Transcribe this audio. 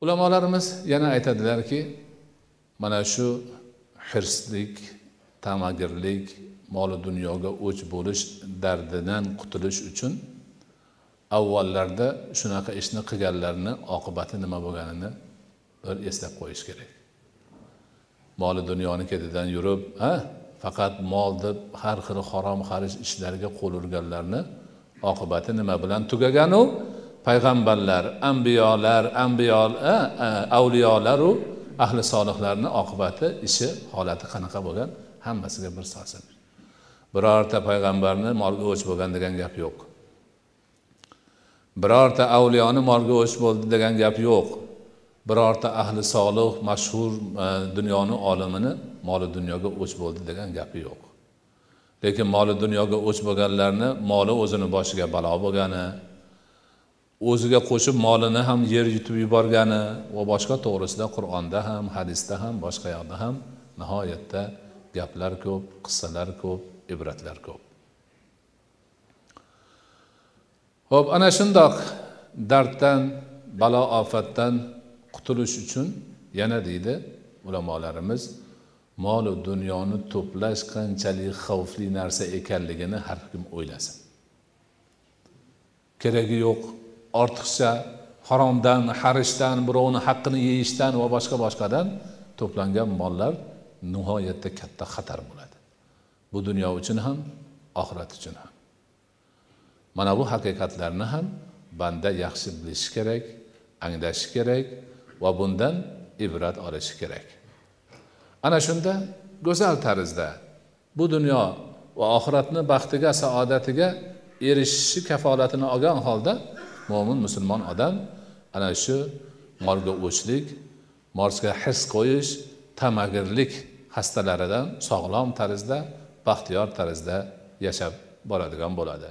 ulamolarimiz yana aytadilarki mana shu hirslik tamagirlik moli dunyoga o'ch bo'lish dardidan qutulish uchun avvallarda shunaqa ishni qilganlarni oqibati nima bo'lganini bir eslab qo'yish kerak. Moli dunyoni ketidan yurib ha faqat mol deb har xil harom xarish ishlarga qo'l urganlarni oqibati nima bilan tugaganu? Payg'ambarlar ambiyolar ambiyo avliyolaru ahli solihlarni oqibati ishi holati qanaqa bo'lgan? Hammasiga bir solsin birorta payg'ambarni molga o'ch bo'lgan degan gap yo'q. Birorta avliyoni molga o'ch bo'ldi degan gap yo'q. Birorta ahli solih mashhur e, dunyoni olimini moli dunyoga o'ch bo'ldi degan gapi yo'q. Lekin moli dunyoga o'ch bo'lganlarni moli o'zini boshiga balo bo'lgani o'ziga qo'shib molini ham yer yutib yuborgani va boshqa to'g'risida qur'onda ham hadisda ham boshqa yoqda ham nihoyatda gaplar ko'p qissalar ko'p ibratlar ko'p. Ho'p ana shundoq darddan balo ofatdan qutulish uchun yana deydi ulamolarimiz molu dunyoni to'plash qanchalik xavfli narsa ekanligini har kim o'ylasin. Keragi yo'q ortiqcha haromdan harishdan birovni haqqini yeyishdan va boshqa boshqadan to'plangan mollar nihoyatda katta xatar bo'ladi. Bu dunyo uchun ham oxirat uchun ham. Mana bu haqiqatlarni ham banda yaxshi bilishi kerak anglashi kerak va bundan ibrat olishi kerak. Ana shunda go'zal tarzda bu dunyo va oxiratni baxtiga saodatiga erishishi kafolatini olgan holda mo'min musulmon odam ana shu molga o'chlik morsga his qo'yish tamagirlik xastalaridan sog'lom tarzda baxtiyor tarzda yashab boradigan bo'ladi.